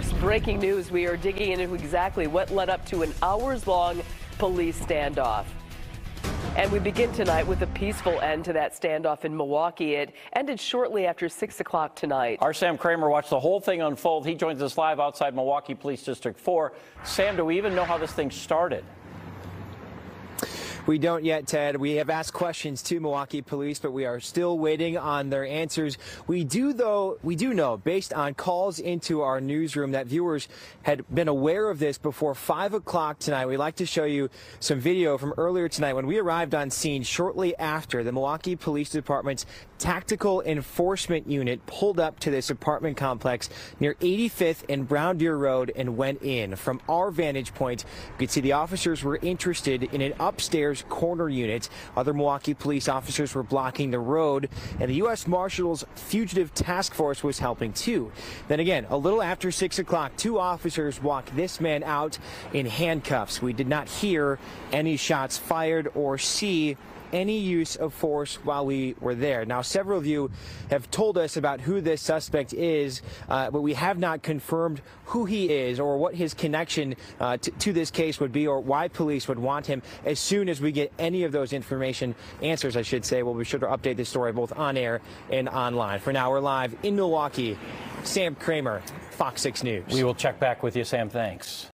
First, breaking news. We are digging into exactly what led up to an hours long police standoff. And we begin tonight with a peaceful end to that standoff in Milwaukee. It ended shortly after 6 o'clock tonight. Our Sam Kramer watched the whole thing unfold. He joins us live outside Milwaukee Police District 4. Sam, do we even know how this thing started? We don't yet, Ted. We have asked questions to Milwaukee police, but we are still waiting on their answers. We do, though, we do know, based on calls into our newsroom, that viewers had been aware of this before 5 o'clock tonight. We'd like to show you some video from earlier tonight when we arrived on scene shortly after the Milwaukee Police Department's Tactical Enforcement Unit pulled up to this apartment complex near 85th and Brown Deer Road and went in. From our vantage point, you could see the officers were interested in an upstairs corner unit. Other Milwaukee police officers were blocking the road, and the U.S. Marshals Fugitive Task Force was helping too. Then again, a little after 6 o'clock, two officers walked this man out in handcuffs. We did not hear any shots fired or see any use of force while we were there. Now, several of you have told us about who this suspect is, uh, but we have not confirmed who he is or what his connection uh, to this case would be or why police would want him. As soon as we get any of those information, answers, I should say, we'll be sure to update this story both on air and online. For now, we're live in Milwaukee. Sam Kramer, Fox 6 News. We will check back with you, Sam. Thanks.